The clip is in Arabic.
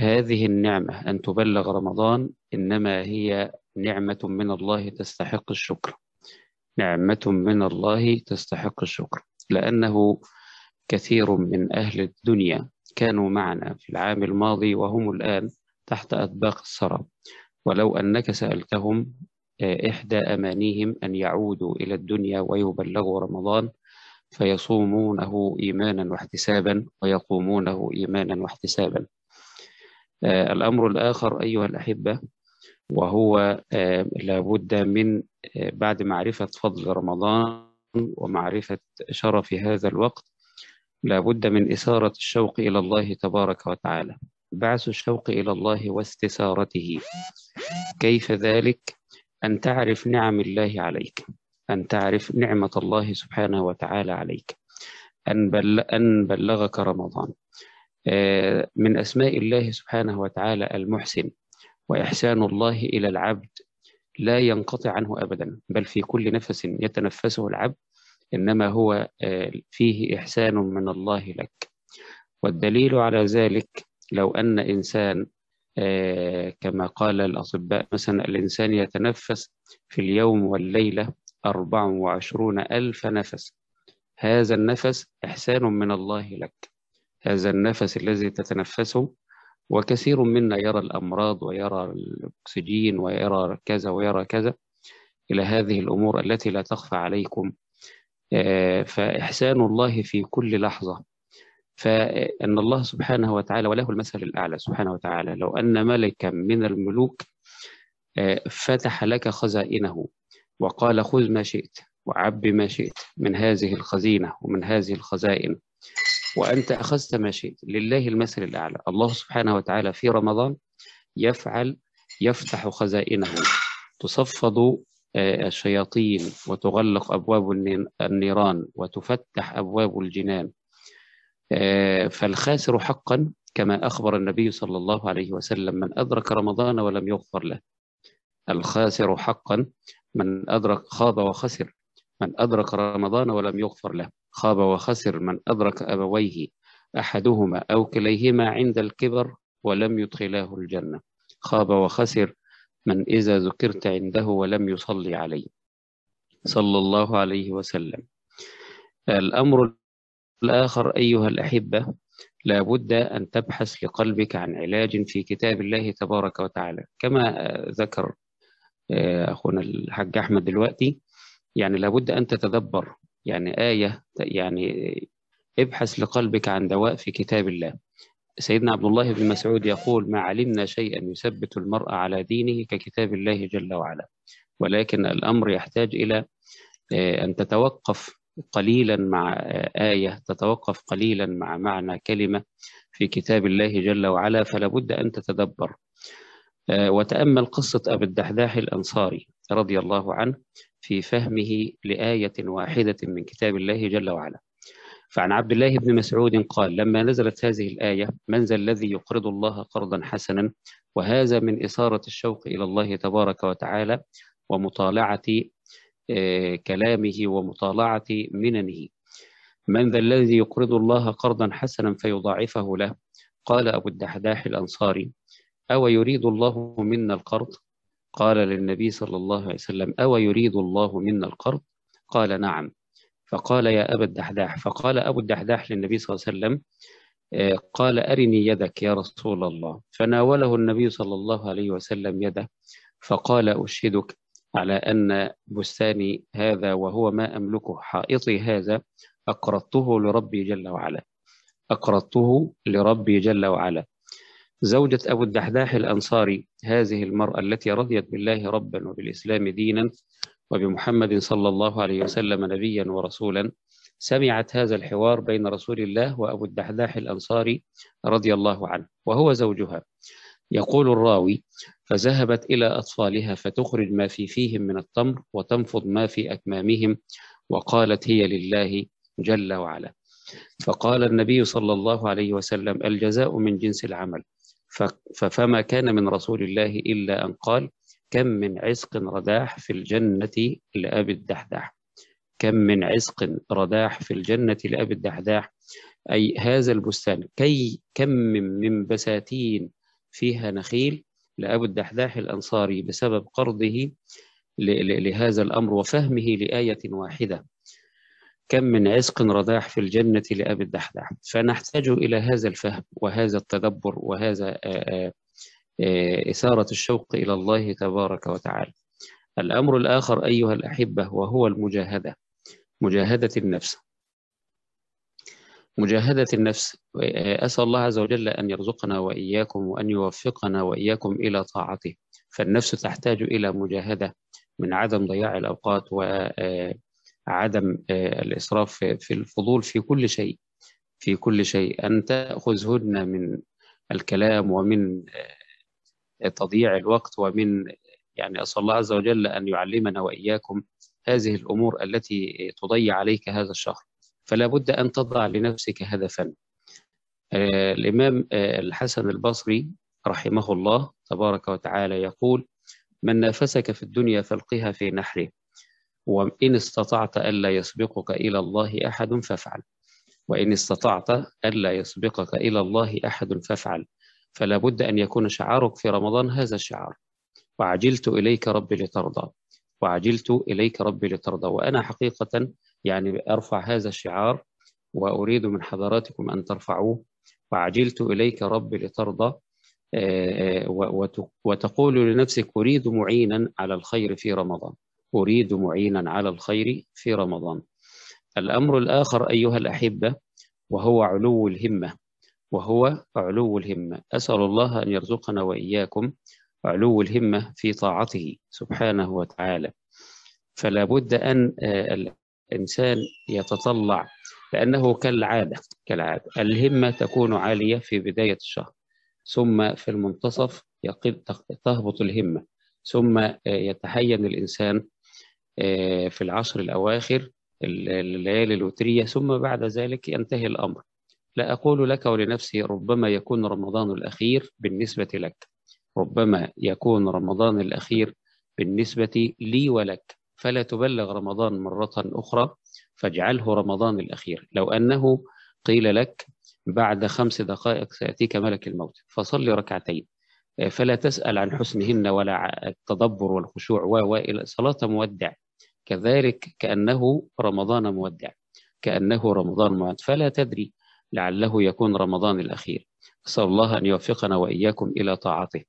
هذه النعمة أن تبلغ رمضان إنما هي نعمة من الله تستحق الشكر. نعمة من الله تستحق الشكر. لأنه كثير من أهل الدنيا كانوا معنا في العام الماضي وهم الآن تحت أطباق السراب ولو أنك سألتهم إحدى أمانيهم أن يعودوا إلى الدنيا ويبلغوا رمضان فيصومونه إيمانا واحتسابا ويقومونه إيمانا واحتسابا. الأمر الآخر أيها الأحبة وهو لابد من بعد معرفة فضل رمضان ومعرفة شرف هذا الوقت لابد من إثارة الشوق إلى الله تبارك وتعالى. بعث الشوق إلى الله واستثارته. كيف ذلك؟ أن تعرف نعم الله عليك. أن تعرف نعمة الله سبحانه وتعالى عليك. أن, بل أن بلغك رمضان. من أسماء الله سبحانه وتعالى المحسن وإحسان الله إلى العبد لا ينقطع عنه أبدا بل في كل نفس يتنفسه العبد إنما هو فيه إحسان من الله لك. والدليل على ذلك لو أن إنسان كما قال الأطباء مثلا الإنسان يتنفس في اليوم والليلة 24 ألف نفس هذا النفس إحسان من الله لك. هذا النفس الذي تتنفسه. وكثير منا يرى الأمراض ويرى الأكسجين ويرى كذا ويرى كذا إلى هذه الأمور التي لا تخفى عليكم. فإحسان الله في كل لحظة. فإن الله سبحانه وتعالى وله المثل الأعلى سبحانه وتعالى لو أن ملكا من الملوك فتح لك خزائنه وقال خذ ما شئت وعب ما شئت من هذه الخزينة ومن هذه الخزائن. وأنت أخذت ما شئت. لله المثل الأعلى. الله سبحانه وتعالى في رمضان يفعل يفتح خزائنه. تصفد الشياطين وتغلق أبواب النيران وتفتح أبواب الجنان. فالخاسر حقا كما أخبر النبي صلى الله عليه وسلم من أدرك رمضان ولم يغفر له. الخاسر حقا من أدرك خاب وخسر. من أدرك رمضان ولم يغفر له. خاب وخسر من أدرك أبويه أحدهما أو كليهما عند الكبر ولم يدخلاه الجنة. خاب وخسر من إذا ذكرت عنده ولم يصلي عليه. صلى الله عليه وسلم. الأمر الآخر أيها الأحبة لابد أن تبحث لقلبك عن علاج في كتاب الله تبارك وتعالى. كما ذكر أخونا الحاج أحمد دلوقتي يعني لابد أن تتدبر. يعني آية يعني ابحث لقلبك عن دواء في كتاب الله. سيدنا عبد الله بن مسعود يقول ما علمنا شيئا يثبت المرء على دينه ككتاب الله جل وعلا. ولكن الأمر يحتاج إلى أن تتوقف قليلا مع آية تتوقف قليلا مع معنى كلمة في كتاب الله جل وعلا فلا بد أن تتدبر. وتأمل قصة أبي الدحداح الأنصاري رضي الله عنه في فهمه لآية واحدة من كتاب الله جل وعلا. فعن عبد الله بن مسعود قال لما نزلت هذه الآية من ذا الذي يقرض الله قرضا حسنا؟ وهذا من إثارة الشوق إلى الله تبارك وتعالى ومطالعة كلامه ومطالعة مننه. من ذا الذي يقرض الله قرضا حسنا فيضاعفه له؟ قال أبو الدحداح الأنصاري أو يريد الله منا القرض؟ قال للنبي صلى الله عليه وسلم أو يريد الله منا القرض؟ قال نعم. فقال يا أبا الدحداح. فقال أبو الدحداح للنبي صلى الله عليه وسلم قال أرني يدك يا رسول الله. فناوله النبي صلى الله عليه وسلم يده فقال أشهدك على أن بستاني هذا وهو ما أملكه حائطي هذا أقرضته لربي جل وعلا. أقرضته لربي جل وعلا. زوجة أبو الدحداح الأنصاري هذه المرأة التي رضيت بالله ربا وبالإسلام دينا وبمحمد صلى الله عليه وسلم نبيا ورسولا سمعت هذا الحوار بين رسول الله وأبو الدحداح الأنصاري رضي الله عنه وهو زوجها. يقول الراوي فذهبت إلى أطفالها فتخرج ما في فيهم من التمر وتنفض ما في أكمامهم وقالت هي لله جل وعلا فقال النبي صلى الله عليه وسلم الجزاء من جنس العمل فما كان من رسول الله إلا أن قال كم من عزق رداح في الجنة لأبي الدحداح. كم من عزق رداح في الجنة لأبي الدحداح. أي هذا البستان كي كم من بساتين فيها نخيل لأبو الدحداح الأنصاري بسبب قرضه لهذا الأمر وفهمه لآية واحدة. كم من عزق رداح في الجنة لأبي الدحداح فنحتاج إلى هذا الفهم وهذا التدبر وهذا إثارة الشوق إلى الله تبارك وتعالى. الأمر الآخر أيها الأحبة وهو المجاهدة مجاهدة النفس. مجاهدة النفس أسأل الله عز وجل أن يرزقنا وإياكم وأن يوفقنا وإياكم إلى طاعته. فالنفس تحتاج إلى مجاهدة من عدم ضياع الأوقات وعدم الإسراف في الفضول في كل شيء في كل شيء. أن تأخذ هدنة من الكلام ومن تضييع الوقت ومن يعني أسأل الله عز وجل أن يعلمنا وإياكم هذه الأمور التي تضيع عليك هذا الشهر. فلا بد أن تضع لنفسك هدفا. آه الإمام آه الحسن البصري رحمه الله تبارك وتعالى يقول من نافسك في الدنيا فألقها في نحره. وإن استطعت ألا يسبقك إلى الله أحد فافعل. وإن استطعت ألا يسبقك إلى الله أحد فافعل. فلا بد أن يكون شعارك في رمضان هذا الشعار. وعجلت إليك ربي لترضى. وعجلت إليك ربي لترضى. وأنا حقيقة يعني أرفع هذا الشعار وأريد من حضراتكم أن ترفعوه. وعجلت إليك ربي لترضى. وتقول لنفسك أريد معينا على الخير في رمضان. أريد معينا على الخير في رمضان. الأمر الآخر أيها الأحبة وهو علو الهمة وهو علو الهمة. أسأل الله أن يرزقنا وإياكم علو الهمة في طاعته سبحانه وتعالى. فلا بد أن الإنسان يتطلع لأنه كالعادة كالعادة. الهمة تكون عالية في بداية الشهر ثم في المنتصف تهبط الهمة ثم يتحين الإنسان في العشر الأواخر الليالي الوترية ثم بعد ذلك ينتهي الأمر. لا أقول لك ولنفسي ربما يكون رمضان الأخير بالنسبة لك. ربما يكون رمضان الأخير بالنسبة لي ولك. فلا تبلغ رمضان مرة أخرى فاجعله رمضان الأخير. لو أنه قيل لك بعد خمس دقائق سيأتيك ملك الموت فصل ركعتين. فلا تسأل عن حسنهن ولا التدبر والخشوع. وإلى صلاة مودع. كذلك كأنه رمضان مودع كأنه رمضان مودع فلا تدري لعله يكون رمضان الأخير. أسأل الله أن يوفقنا وإياكم إلى طاعته.